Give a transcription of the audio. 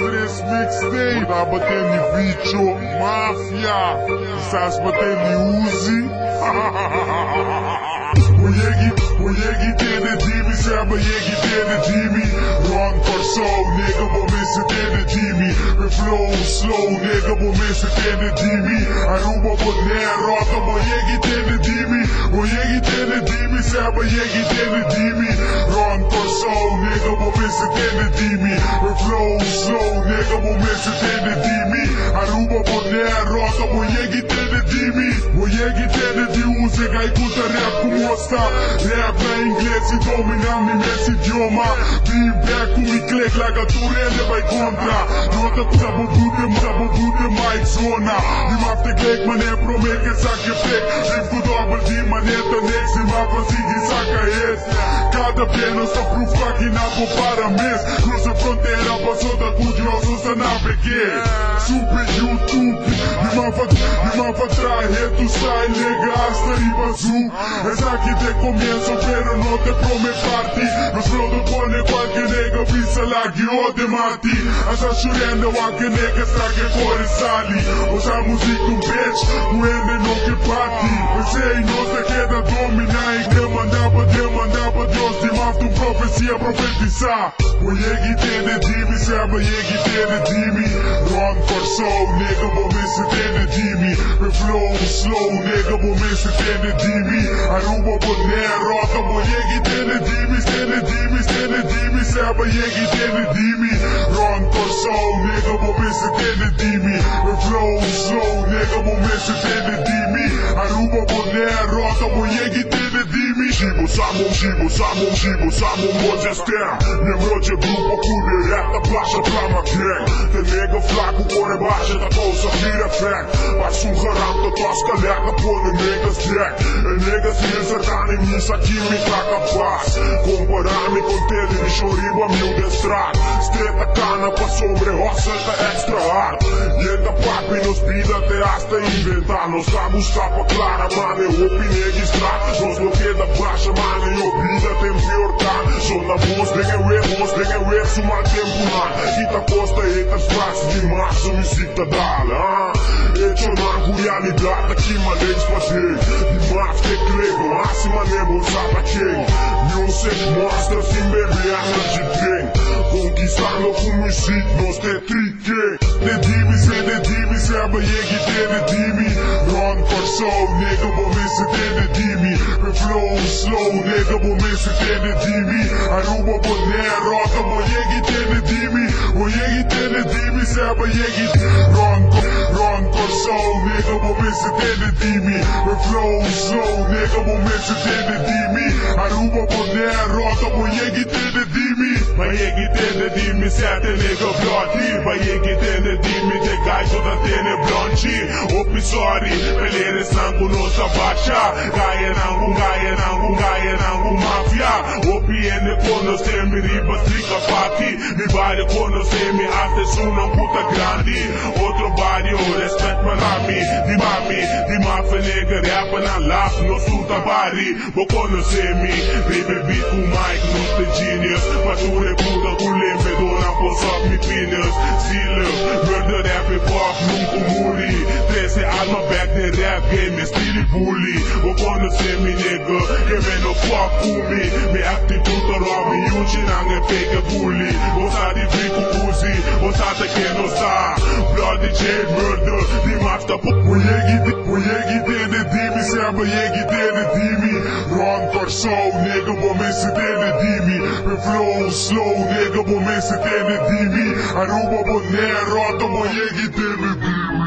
Stres mixtape Nabateni bicho Mafia? Sas bateni Uzi Ujegi, ujegi tene dimi Seba jegi tene Run for soul Nigga bo misse tene dimi Me flow slow Nigga bo misse tene dimi Aruba bo ner Rata bo jegi tene dimi Ujegi tene dimi Seba jegi tene dimi. Run for soul Nigga bo misse tene dimi. Me flow slow Nigga bo misse tene dimi. Aruba bo ner Rata bo jegi tene dimi. Ujegi tene música y puta rap como está Rap é inglês e dominamos nesse idioma. Feedback com e click, lagatura ele vai contra. Nota que sabe o boot, sabe o boot, mais zona. You have click, mané, pro make it suck your pick Rip com double maneta, e saca Cada pena só pro fucking abo para mês. Cruza fronteira, passou da cude, nós usa naveguer Super YouTube, me mapa, me mapa, trai, reto, sai, legasta riba azul. É Essa aqui tem começo, pero não te prome party Nos propone qualquer nega, pisa la guió de mati Allá llorando, qualquer nega tá está que corre sali Usa música un bitch, duende não que party Pensé y no se queda é dominar Y demandaba, Deus te dimaf tu profecia, profetizar. When Yegi did se Jimmy, o Yegi tem de Jimmy. Run for soul, nigga, ver se tem de Jimmy. Flow slow, nigga, bo misse tene dimi Aruba bo ner, rota bo jegi tene dimi Tene dimi, tene dimi, seba jegi tene dimi soul, nigga, bo misse tene dimi flow slow, nigga, bo misse tene dimi meu boné é rosa, teve de mim Gibo, samo, gibo, samo, gibo, samo, moja stem Lembrou de grupo, cu direta, baixa, drama, gang Tem nega flaco cor é baixa, da bolsa, vira fé Passa um rarato, a tosca, leca, pô, nem negas, drag É negas, risa, tá nem isso aqui, me tá capaz Comparar-me com tele, me chorigo, a mil destrado Estreta, cana, passou, breó, santa, extra, papi nos pide até hasta inventar Nos abusa clara, mane, opine registra Nos no queda baixa, mane, opida tem piortar Só na voz, o erro, voz, de gewe, suma temporal Eita tá costa, eita tá braço de março, me cita dala ah? Hecho na realidade, aqui é fazer De março, que crego, máxima nem sabe a quem Music, mostra, se bebe, de quem? Conquistando com music, nós te trique. De dimi, se de dimi, se a jegi te de dimi Run for soul, nigga, bo misse te de dimi slow, nigga, bo misse te dimi Aruba bo ner, rota, bo jegi te de dimi Bo jegi te de dimi, se a jegi Run, run for soul, nigga, bo misse te slow, nigga, bo misse te dimi Aruba bo ner, rota, bo jegi te Bayegi denediğimi sertele é göblati Bayegi de me ayda da dene bronchi. O pisori Pelere no sabacha Gaye nangu, gaye nangu, gaye nangu mafia Opi ene kono se mi riba strika pati Mi bari kono se mi afte suna puta grandi Otro barrio, respect manami Di mami, di mafe nega rapa na laf no suta bari Bo se mi, ribe beat ku mic no te genius Mature puta kulembe dona post up mi penis Zile, murder rap hip hop nunca muri Trece alma back the rap game me stili bully. Bo kono se mi nigga, me no fuck ku me. Mi attitude raw mi yuchi nange fake bully. Bo sa di fiku pussy, bo sa te ke no sa Bloody J murder, di mafta po Ujegi, ujegi tene dimi, seba jegi tene dimi Run for soul, nigga, bo misse tene dimi Me. Flow slow, nigga, bo misse tene dimi Aruba bo ner, rota bo jegi tene dimi